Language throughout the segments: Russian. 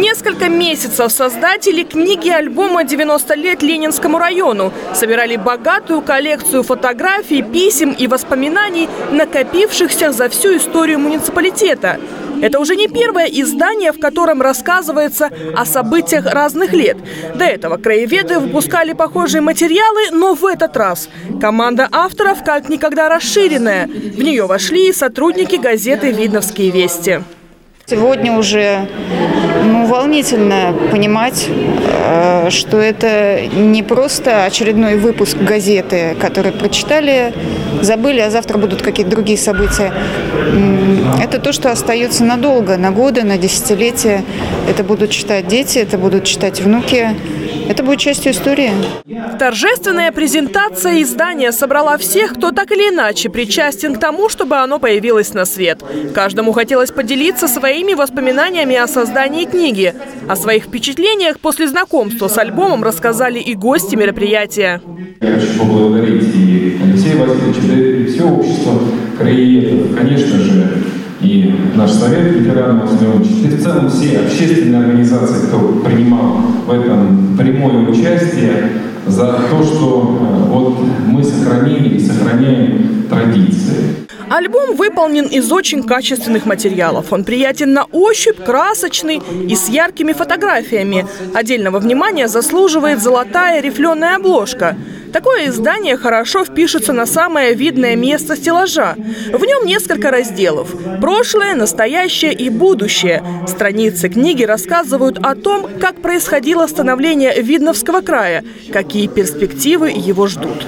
Несколько месяцев создатели книги альбома «90 лет Ленинскому району» собирали богатую коллекцию фотографий, писем и воспоминаний, накопившихся за всю историю муниципалитета. Это уже не первое издание, в котором рассказывается о событиях разных лет. До этого краеведы выпускали похожие материалы, но в этот раз команда авторов как никогда расширенная. В нее вошли и сотрудники газеты «Видновские вести». Сегодня уже ну, волнительно понимать, э, что это не просто очередной выпуск газеты, который прочитали, забыли, а завтра будут какие-то другие события. Это то, что остается надолго, на годы, на десятилетия. Это будут читать дети, это будут читать внуки. Это будет частью истории. Торжественная презентация издания собрала всех, кто так или иначе причастен к тому, чтобы оно появилось на свет. Каждому хотелось поделиться своими воспоминаниями о создании книги. О своих впечатлениях после знакомства с альбомом рассказали и гости мероприятия. Я хочу поблагодарить и Алексея Васильевича, да и все общество краеведов, конечно же, и наш совет ветеранов и в целом все общественные организации, кто этом прямое участие, за то, что э, вот мы сохранили и сохраняем традиции. Альбом выполнен из очень качественных материалов. Он приятен на ощупь, красочный и с яркими фотографиями. Отдельного внимания заслуживает золотая рифленая обложка. Такое издание хорошо впишется на самое видное место стеллажа. В нем несколько разделов. Прошлое, настоящее и будущее. Страницы книги рассказывают о том, как происходило становление Видновского края, какие перспективы его ждут.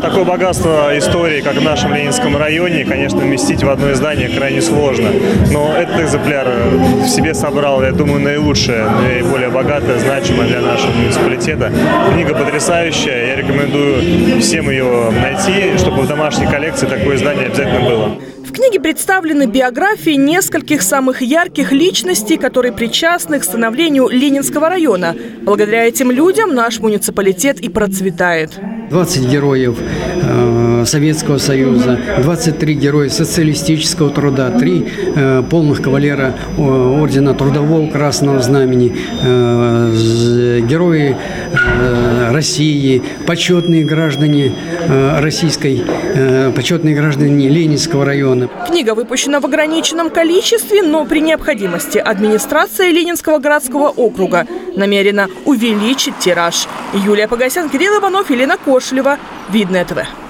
Такое богатство истории, как в нашем Ленинском районе, конечно, вместить в одно издание крайне сложно. Но этот экземпляр в себе собрал, я думаю, наилучшее, наиболее богатое, значимое для нашего муниципалитета. Книга потрясающая, я рекомендую всем ее найти, чтобы в домашней коллекции такое издание обязательно было. В книге представлены биографии нескольких самых ярких личностей, которые причастны к становлению Ленинского района. Благодаря этим людям наш муниципалитет и процветает. 20 героев э, Советского Союза, 23 героя социалистического труда, 3 э, полных кавалера э, Ордена Трудового Красного Знамени, э, герои э, России, почетные граждане э, российской, э, почетные граждане Ленинского района. Книга выпущена в ограниченном количестве, но при необходимости администрация Ленинского городского округа намерена увеличить тираж. Юлия Погосян, Кирилл Иванов, Елена Кош. Кошелева. Видное ТВ.